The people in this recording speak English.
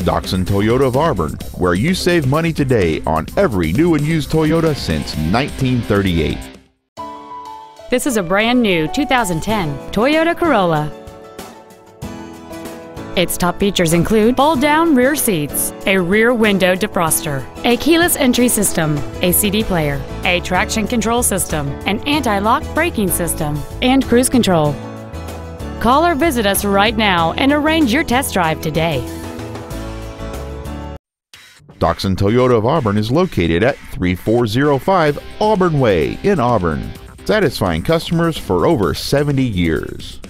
Doxon Toyota of Auburn, where you save money today on every new and used Toyota since 1938. This is a brand new 2010 Toyota Corolla. Its top features include fold-down rear seats, a rear window defroster, a keyless entry system, a CD player, a traction control system, an anti-lock braking system, and cruise control. Call or visit us right now and arrange your test drive today. Doxon Toyota of Auburn is located at 3405 Auburn Way in Auburn, satisfying customers for over 70 years.